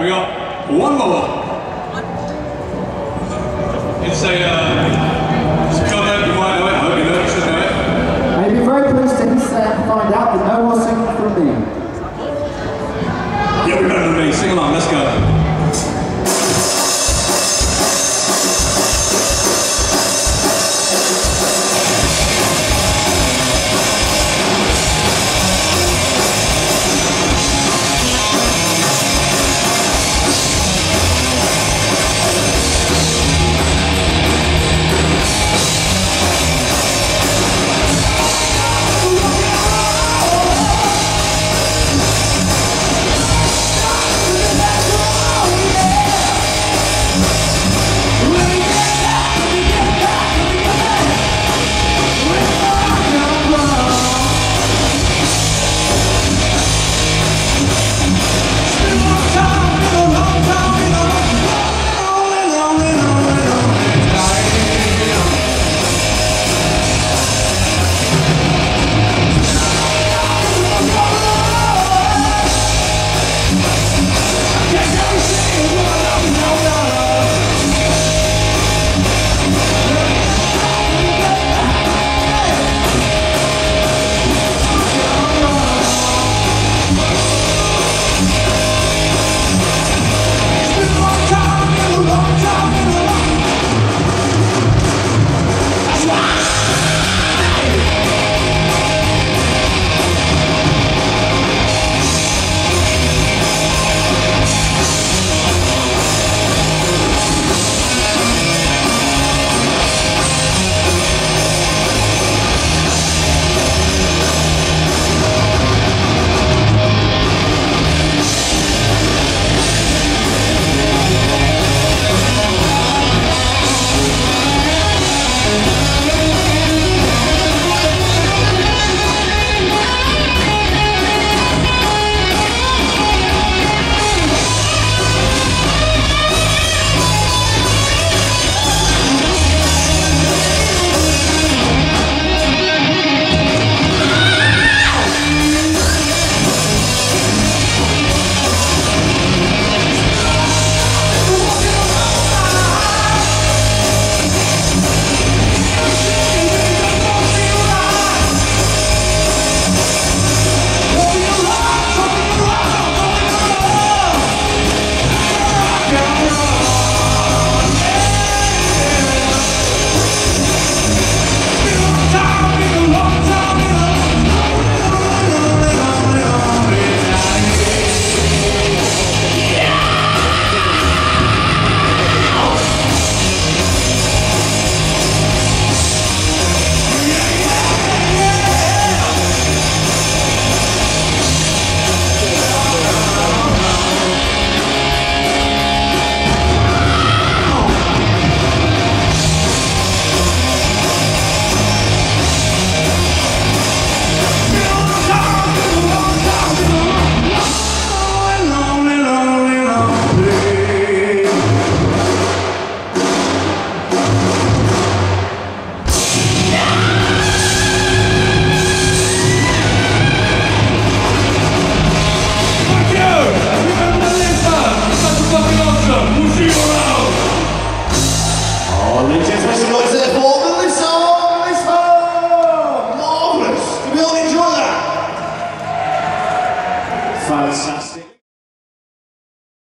we got one more. It's a, uh,